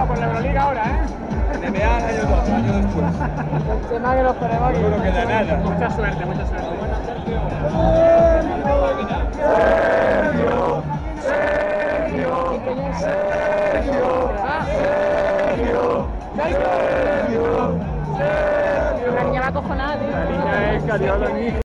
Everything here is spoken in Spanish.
por la Euroliga ahora, ¿eh? NBA año, dos, año después. El tema que nos ponemos aquí. Seguro que da nada. Mucha suerte, mucha suerte. Ah. La niña va acojonada, tío. La niña es Cariola, niña.